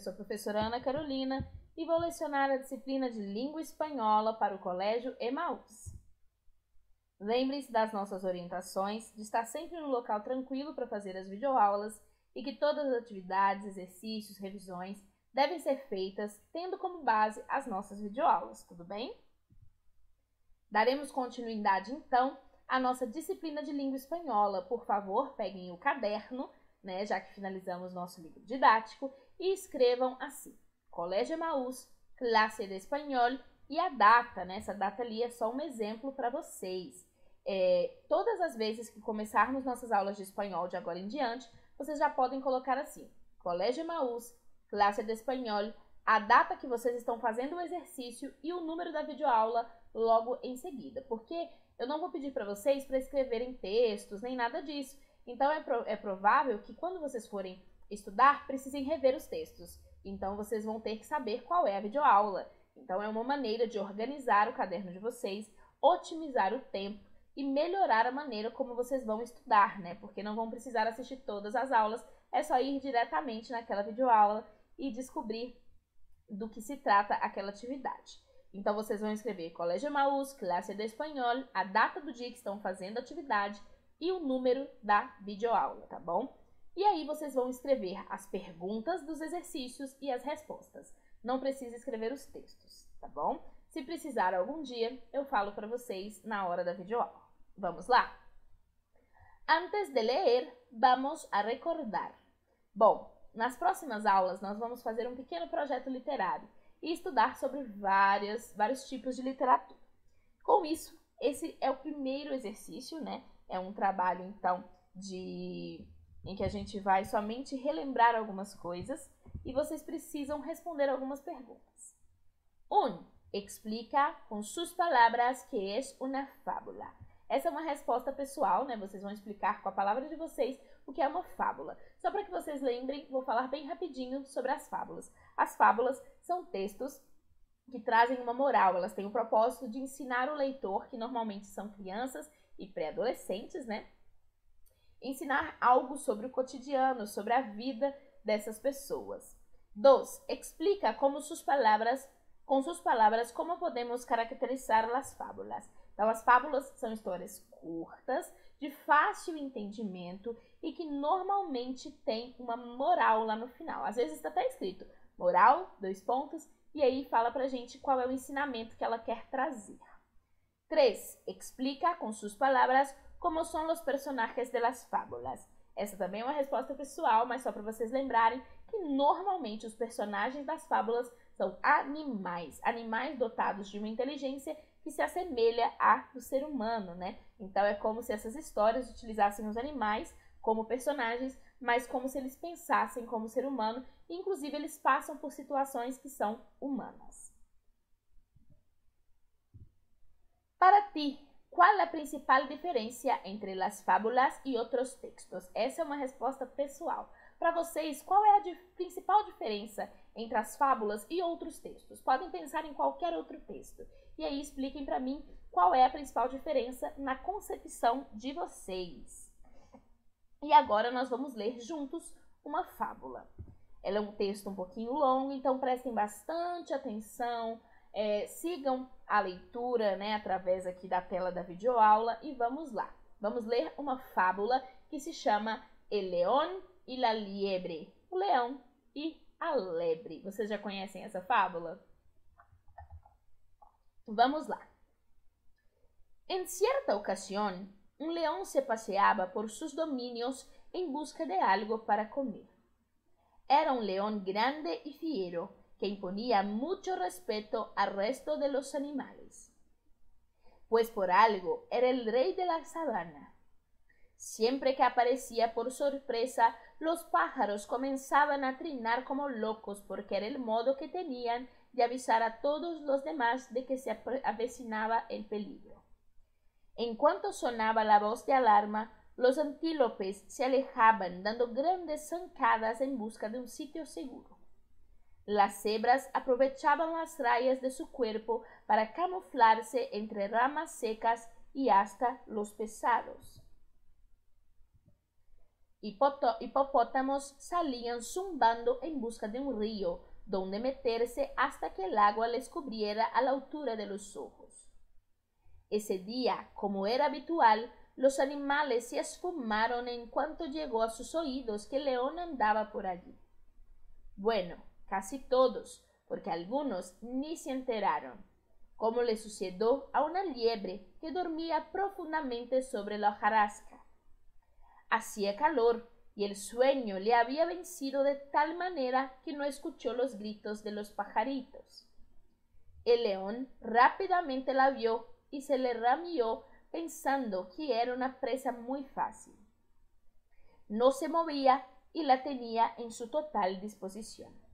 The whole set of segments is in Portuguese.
sou professora Ana Carolina e vou lecionar a disciplina de Língua Espanhola para o Colégio Emaús. Lembre-se das nossas orientações, de estar sempre no local tranquilo para fazer as videoaulas e que todas as atividades, exercícios, revisões devem ser feitas tendo como base as nossas videoaulas, tudo bem? Daremos continuidade então à nossa disciplina de língua espanhola. Por favor, peguem o caderno, né, já que finalizamos nosso livro didático, e escrevam assim: Colégio Emaús, classe de espanhol e a data, né? Essa data ali é só um exemplo para vocês. É, todas as vezes que começarmos nossas aulas de espanhol de agora em diante, vocês já podem colocar assim: Colégio Emaús, classe de espanhol, a data que vocês estão fazendo o exercício e o número da videoaula logo em seguida. Porque eu não vou pedir para vocês para escreverem textos nem nada disso. Então é, pro, é provável que quando vocês forem estudar, precisem rever os textos. Então vocês vão ter que saber qual é a videoaula. Então é uma maneira de organizar o caderno de vocês, otimizar o tempo e melhorar a maneira como vocês vão estudar, né? Porque não vão precisar assistir todas as aulas, é só ir diretamente naquela videoaula e descobrir do que se trata aquela atividade. Então vocês vão escrever Colégio Maús, classe de espanhol, a data do dia que estão fazendo a atividade e o número da videoaula, tá bom? E aí vocês vão escrever as perguntas dos exercícios e as respostas. Não precisa escrever os textos, tá bom? Se precisar algum dia, eu falo para vocês na hora da videoaula. Vamos lá? Antes de ler, vamos a recordar. Bom, nas próximas aulas nós vamos fazer um pequeno projeto literário e estudar sobre várias, vários tipos de literatura. Com isso, esse é o primeiro exercício, né? É um trabalho, então, de em que a gente vai somente relembrar algumas coisas e vocês precisam responder algumas perguntas. 1. Um, explica com suas palavras que é uma fábula. Essa é uma resposta pessoal, né? Vocês vão explicar com a palavra de vocês o que é uma fábula. Só para que vocês lembrem, vou falar bem rapidinho sobre as fábulas. As fábulas são textos que trazem uma moral, elas têm o propósito de ensinar o leitor, que normalmente são crianças e pré-adolescentes, né? ensinar algo sobre o cotidiano, sobre a vida dessas pessoas. 2. Explica como suas palavras, com suas palavras como podemos caracterizar as fábulas. Então, as fábulas são histórias curtas, de fácil entendimento e que normalmente tem uma moral lá no final. Às vezes está até escrito moral, dois pontos, e aí fala pra gente qual é o ensinamento que ela quer trazer. 3. Explica com suas palavras como são os personagens das fábulas. Essa também é uma resposta pessoal, mas só para vocês lembrarem que normalmente os personagens das fábulas são animais, animais dotados de uma inteligência que se assemelha à do ser humano, né? Então é como se essas histórias utilizassem os animais como personagens, mas como se eles pensassem como ser humano, e inclusive eles passam por situações que são humanas. Para ti, qual a principal diferença entre as fábulas e outros textos? Essa é uma resposta pessoal. Para vocês, qual é a di principal diferença entre as fábulas e outros textos? Podem pensar em qualquer outro texto. E aí expliquem para mim qual é a principal diferença na concepção de vocês. E agora nós vamos ler juntos uma fábula. Ela é um texto um pouquinho longo, então prestem bastante atenção, é, sigam a leitura né, através aqui da tela da videoaula e vamos lá. Vamos ler uma fábula que se chama El León y la Liebre. O leão e a lebre. Vocês já conhecem essa fábula? Vamos lá. Em certa ocasião, um leão se passeava por seus domínios em busca de algo para comer. Era um leão grande e fiero que imponía mucho respeto al resto de los animales, pues por algo era el rey de la sabana. Siempre que aparecía por sorpresa, los pájaros comenzaban a trinar como locos porque era el modo que tenían de avisar a todos los demás de que se avecinaba el peligro. En cuanto sonaba la voz de alarma, los antílopes se alejaban dando grandes zancadas en busca de un sitio seguro. Las cebras aprovechaban las rayas de su cuerpo para camuflarse entre ramas secas y hasta los pesados. hipopótamos salían zumbando en busca de un río donde meterse hasta que el agua les cubriera a la altura de los ojos. Ese día, como era habitual, los animales se esfumaron en cuanto llegó a sus oídos que León andaba por allí. Bueno, casi todos, porque algunos ni se enteraron, como le sucedió a una liebre que dormía profundamente sobre la hojarasca. Hacía calor y el sueño le había vencido de tal manera que no escuchó los gritos de los pajaritos. El león rápidamente la vio y se le ramió pensando que era una presa muy fácil. No se movía y la tenía en su total disposición.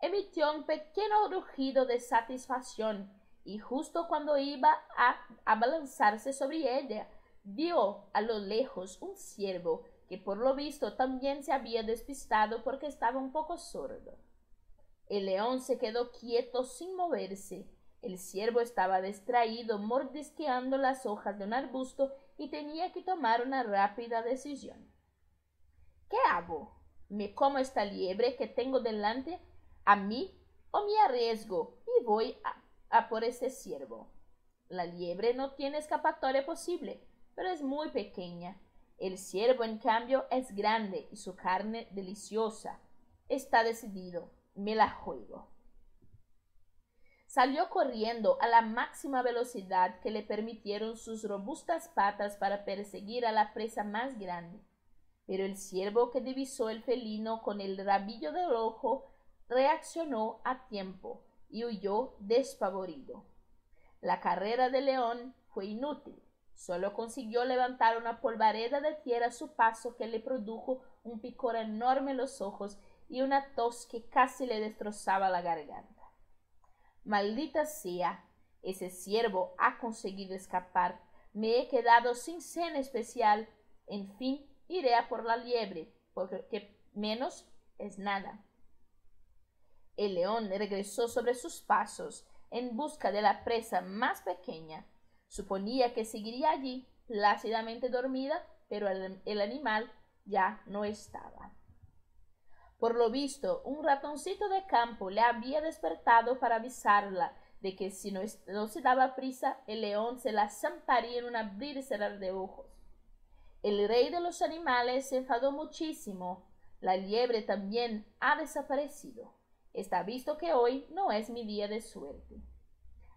Emitió un pequeño rugido de satisfacción y justo cuando iba a abalanzarse sobre ella, vio a lo lejos un ciervo que por lo visto también se había despistado porque estaba un poco sordo. El león se quedó quieto sin moverse. El ciervo estaba distraído mordisqueando las hojas de un arbusto y tenía que tomar una rápida decisión. ¿Qué hago? ¿Me como esta liebre que tengo delante a mí o me arriesgo y voy a, a por ese ciervo? La liebre no tiene escapatoria posible pero es muy pequeña. El ciervo, en cambio, es grande y su carne deliciosa. Está decidido, me la juego. Salió corriendo a la máxima velocidad que le permitieron sus robustas patas para perseguir a la presa más grande. Pero el ciervo que divisó el felino con el rabillo del ojo reaccionó a tiempo y huyó despavorido. La carrera del león fue inútil. Solo consiguió levantar una polvareda de tierra a su paso que le produjo un picor enorme en los ojos y una tos que casi le destrozaba la garganta. Maldita sea, ese ciervo ha conseguido escapar. Me he quedado sin cena especial. En fin, iré a por la liebre, porque menos es nada. El león regresó sobre sus pasos en busca de la presa más pequeña Suponía que seguiría allí, plácidamente dormida, pero el, animal ya no estaba. Por lo visto, un ratoncito de campo le había despertado para avisarla de que si no, se daba prisa, el león se la zamparía en un abrir y cerrar de ojos. El rey de los animales se enfadó muchísimo. La liebre también ha desaparecido. Está visto que hoy no es mi día de suerte.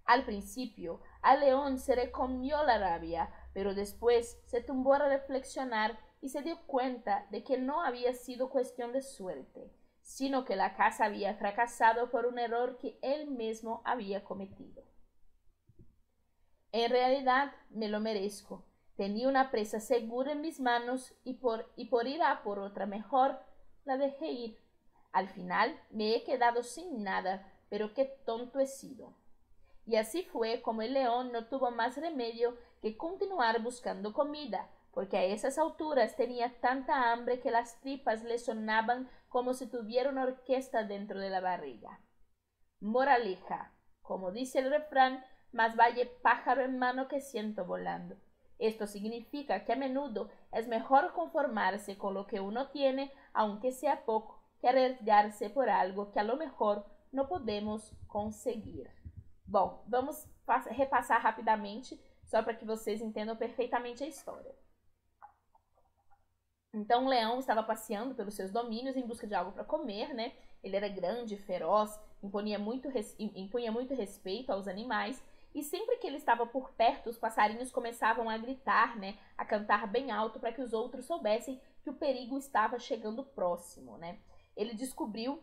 Al principio, al león se le comió la rabia, pero después se tumbó a reflexionar y se dio cuenta de que no había sido cuestión de suerte, sino que la casa había fracasado por un error que él mismo había cometido. En realidad me lo merezco. Tenía una presa segura en mis manos y por, y por ir a por otra mejor, la dejé ir. Al final me he quedado sin nada, pero qué tonto he sido. Y así fue como el león no tuvo más remedio que continuar buscando comida, porque a esas alturas tenía tanta hambre que las tripas le sonaban como si tuviera una orquesta dentro de la barriga. Moraleja. Como dice el refrán, más vale pájaro en mano que ciento volando. Esto significa que a menudo es mejor conformarse con lo que uno tiene, aunque sea poco, que arriesgarse por algo que a lo mejor no podemos conseguir. Bom, vamos repassar rapidamente, só para que vocês entendam perfeitamente a história. Então, o leão estava passeando pelos seus domínios em busca de algo para comer, né? Ele era grande, feroz, impunha muito, impunha muito respeito aos animais, e sempre que ele estava por perto, os passarinhos começavam a gritar, né? A cantar bem alto para que os outros soubessem que o perigo estava chegando próximo, né? Ele descobriu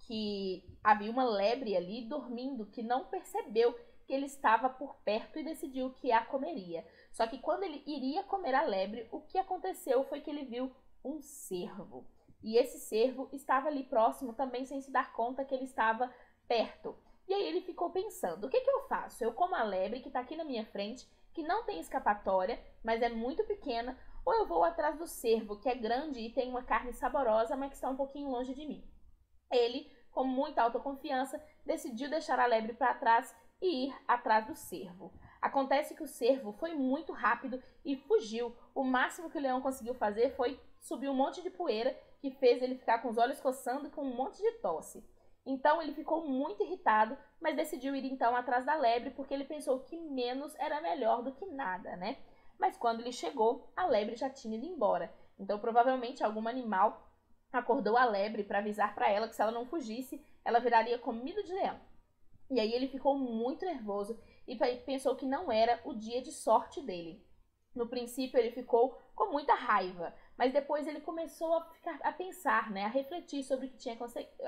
que havia uma lebre ali dormindo que não percebeu que ele estava por perto e decidiu que a comeria. Só que quando ele iria comer a lebre, o que aconteceu foi que ele viu um cervo. E esse cervo estava ali próximo também sem se dar conta que ele estava perto. E aí ele ficou pensando: o que, que eu faço? Eu como a lebre que está aqui na minha frente, que não tem escapatória, mas é muito pequena, ou eu vou atrás do cervo, que é grande e tem uma carne saborosa, mas que está um pouquinho longe de mim? Ele com muita autoconfiança, decidiu deixar a lebre para trás e ir atrás do cervo. Acontece que o cervo foi muito rápido e fugiu. O máximo que o leão conseguiu fazer foi subir um monte de poeira que fez ele ficar com os olhos coçando e com um monte de tosse. Então ele ficou muito irritado, mas decidiu ir então atrás da lebre porque ele pensou que menos era melhor do que nada, né? Mas quando ele chegou, a lebre já tinha ido embora. Então provavelmente algum animal acordou a lebre para avisar para ela que se ela não fugisse, ela viraria comida de leão. E aí ele ficou muito nervoso e pensou que não era o dia de sorte dele. No princípio ele ficou com muita raiva, mas depois ele começou a, ficar, a pensar, né, a refletir sobre o que tinha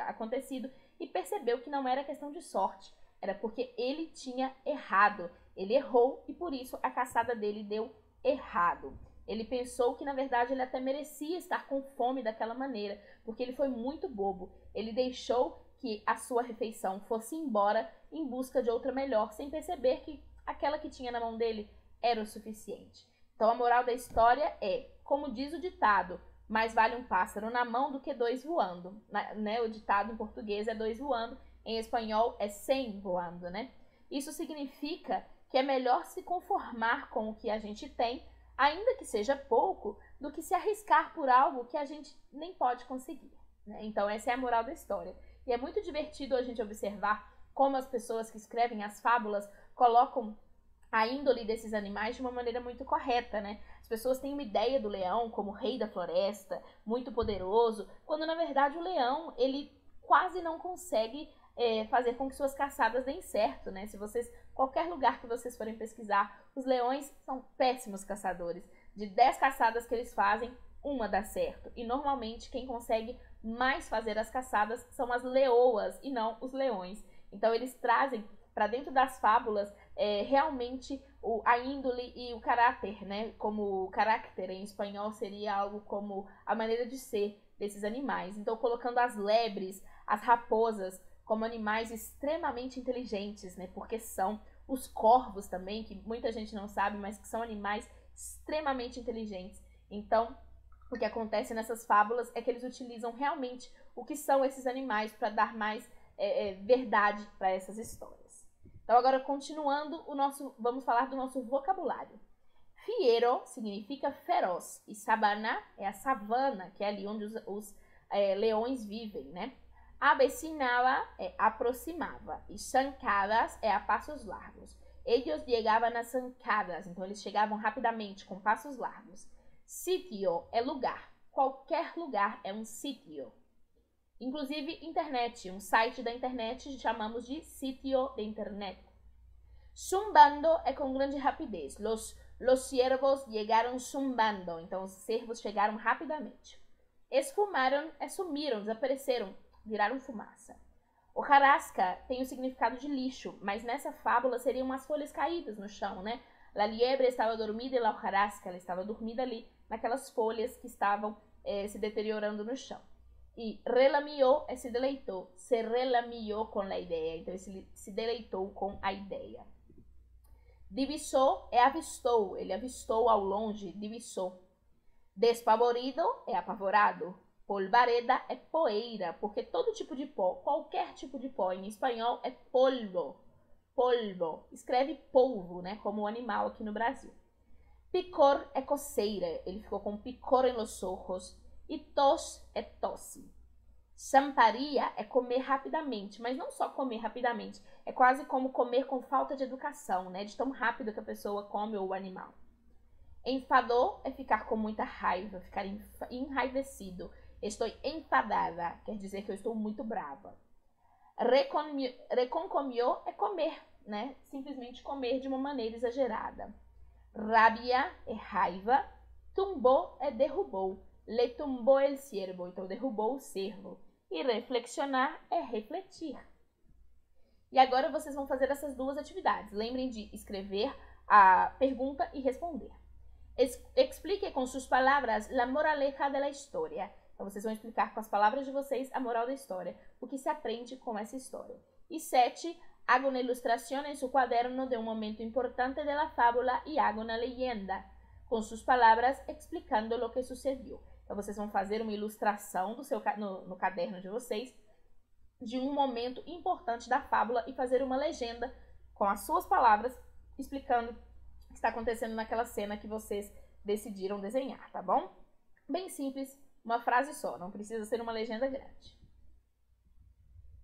acontecido e percebeu que não era questão de sorte, era porque ele tinha errado. Ele errou e por isso a caçada dele deu errado. Ele pensou que na verdade ele até merecia estar com fome daquela maneira, porque ele foi muito bobo. Ele deixou que a sua refeição fosse embora em busca de outra melhor, sem perceber que aquela que tinha na mão dele era o suficiente. Então a moral da história é, como diz o ditado, mais vale um pássaro na mão do que dois voando. Né? O ditado em português é dois voando, em espanhol é cem voando, né? Isso significa que é melhor se conformar com o que a gente tem, ainda que seja pouco, do que se arriscar por algo que a gente nem pode conseguir. Né? Então essa é a moral da história. E é muito divertido a gente observar como as pessoas que escrevem as fábulas colocam a índole desses animais de uma maneira muito correta, né? As pessoas têm uma ideia do leão como rei da floresta, muito poderoso, quando na verdade o leão ele quase não consegue é, fazer com que suas caçadas deem certo, né? Se vocês qualquer lugar que vocês forem pesquisar, os leões são péssimos caçadores. De 10 caçadas que eles fazem, uma dá certo. E normalmente quem consegue mais fazer as caçadas são as leoas e não os leões. Então eles trazem para dentro das fábulas é, realmente o, a índole e o caráter, né? Como caráter em espanhol seria algo como a maneira de ser desses animais. Então colocando as lebres, as raposas como animais extremamente inteligentes, né? Porque são os corvos também, que muita gente não sabe, mas que são animais extremamente inteligentes. Então, o que acontece nessas fábulas é que eles utilizam realmente o que são esses animais para dar mais é, é, verdade para essas histórias. Então, agora continuando o nosso, vamos falar do nosso vocabulário. Fiero significa feroz e sabana é a savana, que é ali onde os, os é, leões vivem, né? Avecinava é aproximava e zancadas é a passos largos. Eles chegavam nas zancadas, então eles chegavam rapidamente com passos largos. Sítio é lugar. Qualquer lugar é um sítio. Inclusive internet, um site da internet chamamos de sítio de internet. Zumbando é com grande rapidez. Los, los ciervos llegaram zumbando. Então os cervos chegaram rapidamente. Esfumaram é sumiram, desapareceram, viraram fumaça. O jarasca tem o significado de lixo, mas nessa fábula seriam umas folhas caídas no chão, né? La liebre estava dormida e la hojarasca, ela estava dormida ali naquelas folhas que estavam é, se deteriorando no chão. E relamiou é se deleitou, se relamiou com a ideia, então ele se deleitou com a ideia. Divisou é avistou, ele avistou ao longe, divisou. Despavorido é apavorado. Polvareda é poeira, porque todo tipo de pó, qualquer tipo de pó em espanhol é polvo. Polvo. Escreve polvo, né? Como animal aqui no Brasil. Picor é coceira, ele ficou com picor em los ojos. E tos é tosse. Samparia é comer rapidamente, mas não só comer rapidamente, é quase como comer com falta de educação, né? De tão rápido que a pessoa come ou o animal. Enfadou é ficar com muita raiva, ficar enraivecido. Estou enfadada, quer dizer que eu estou muito brava. Reconcomiou é comer, né? Simplesmente comer de uma maneira exagerada. Rabia é raiva. Tumbou é derrubou. Le tumbou el ciervo, então derrubou o cervo. E reflexionar é refletir. E agora vocês vão fazer essas duas atividades. Lembrem de escrever a pergunta e responder. explique com suas palavras a moraleja da história. Então vocês vão explicar com as palavras de vocês a moral da história, o que se aprende com essa história. E sete, Hago una ilustración en su cuaderno de un momento importante de la fábula e hago una leyenda, com suas palavras explicando o que sucedeu. Então, vocês vão fazer uma ilustração do seu, no, no caderno de vocês de um momento importante da fábula e fazer uma legenda com as suas palavras explicando o que está acontecendo naquela cena que vocês decidiram desenhar, tá bom? Bem simples, uma frase só, não precisa ser uma legenda grande.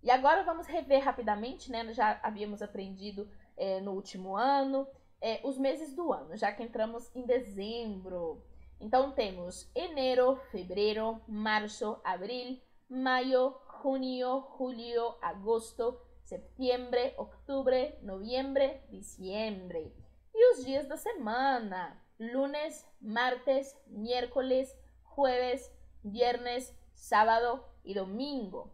E agora vamos rever rapidamente, né? Já havíamos aprendido é, no último ano é, os meses do ano, já que entramos em dezembro. Então temos enero, fevereiro, março, abril, maio, junio, julio, agosto, setembro, outubro, novembro, diciembre. E os dias da semana: lunes, martes, miércoles, jueves, viernes, sábado e domingo.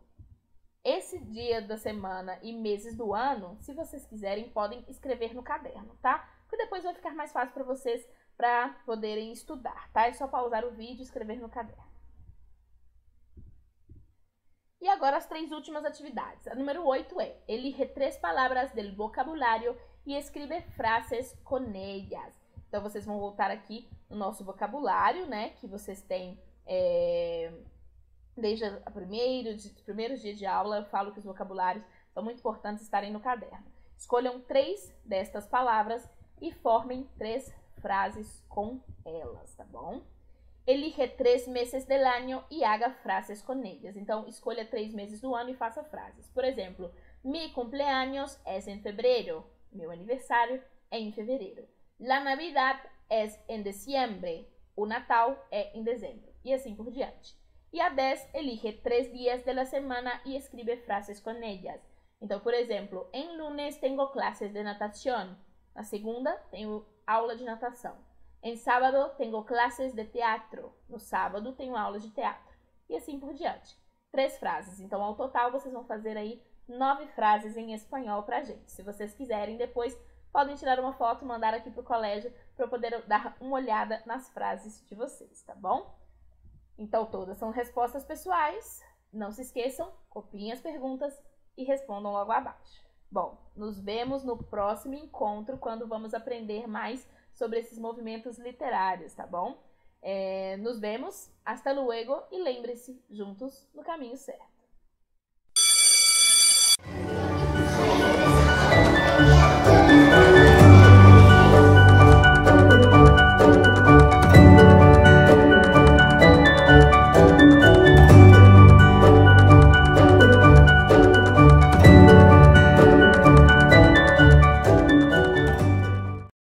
Esse dia da semana e meses do ano, se vocês quiserem, podem escrever no caderno, tá? Porque depois vai ficar mais fácil para vocês para poderem estudar, tá? É só pausar o vídeo e escrever no caderno. E agora as três últimas atividades. A número 8 é elige três palavras del vocabulário e escreve frases com elas. Então vocês vão voltar aqui no nosso vocabulário, né? Que vocês têm é, desde o primeiro, os primeiros dias de aula. Eu falo que os vocabulários são muito importantes estarem no caderno. Escolham três destas palavras e formem três frases com elas, tá bom? Elige três meses del año e haga frases com elas. Então, escolha três meses do ano e faça frases. Por exemplo, mi cumpleaños es en febrero. Meu aniversário é em fevereiro. La Navidad es en diciembre. O Natal é em dezembro. E assim por diante. E a 10, elige três dias de la semana e escreve frases com elas. Então, por exemplo, em lunes tenho classes de natação. Na segunda, tenho aula de natação. Em sábado, tenho classes de teatro. No sábado, tenho aula de teatro. E assim por diante. Três frases. Então, ao total, vocês vão fazer aí nove frases em espanhol pra gente. Se vocês quiserem, depois podem tirar uma foto mandar aqui pro colégio para eu poder dar uma olhada nas frases de vocês, tá bom? Então, todas são respostas pessoais. Não se esqueçam, copiem as perguntas e respondam logo abaixo. Bom, nos vemos no próximo encontro quando vamos aprender mais sobre esses movimentos literários, tá bom? É, nos vemos, hasta luego e lembre-se, juntos no caminho certo.